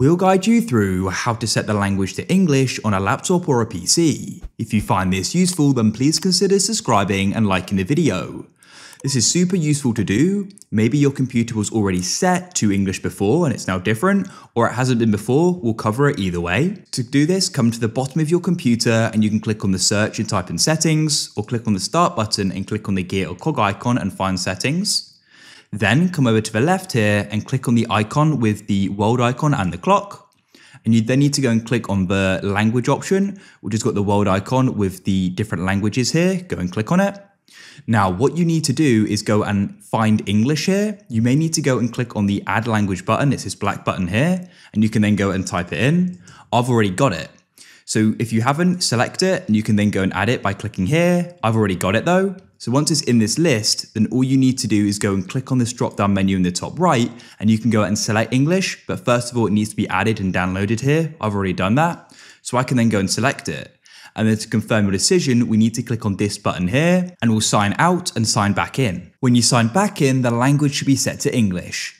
We'll guide you through how to set the language to English on a laptop or a PC. If you find this useful, then please consider subscribing and liking the video. This is super useful to do. Maybe your computer was already set to English before and it's now different, or it hasn't been before, we'll cover it either way. To do this, come to the bottom of your computer and you can click on the search and type in settings, or click on the start button and click on the gear or cog icon and find settings. Then come over to the left here and click on the icon with the world icon and the clock. And you then need to go and click on the language option, which has got the world icon with the different languages here. Go and click on it. Now, what you need to do is go and find English here. You may need to go and click on the add language button. It's this black button here, and you can then go and type it in. I've already got it. So if you haven't, select it, and you can then go and add it by clicking here. I've already got it though. So once it's in this list, then all you need to do is go and click on this drop down menu in the top right, and you can go and select English. But first of all, it needs to be added and downloaded here. I've already done that. So I can then go and select it. And then to confirm your decision, we need to click on this button here and we'll sign out and sign back in. When you sign back in, the language should be set to English.